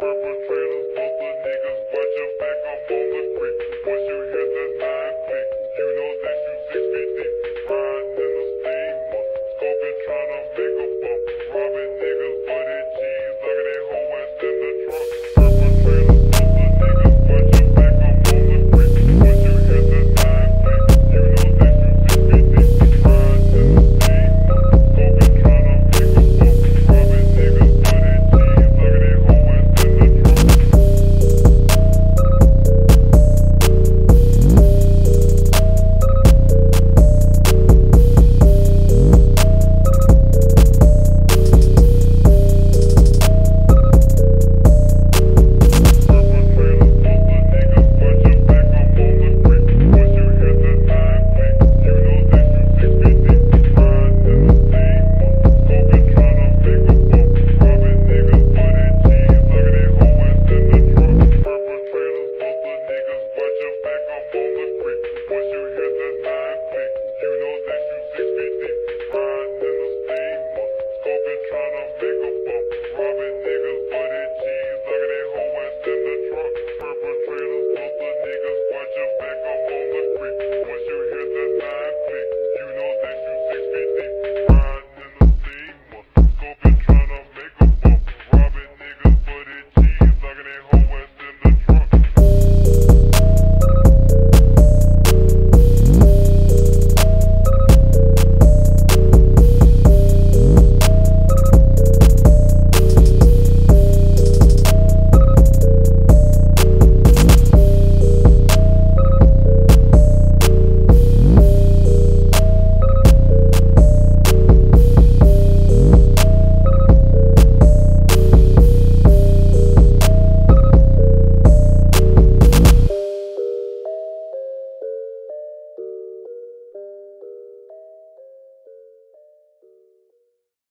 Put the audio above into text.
perpetrator.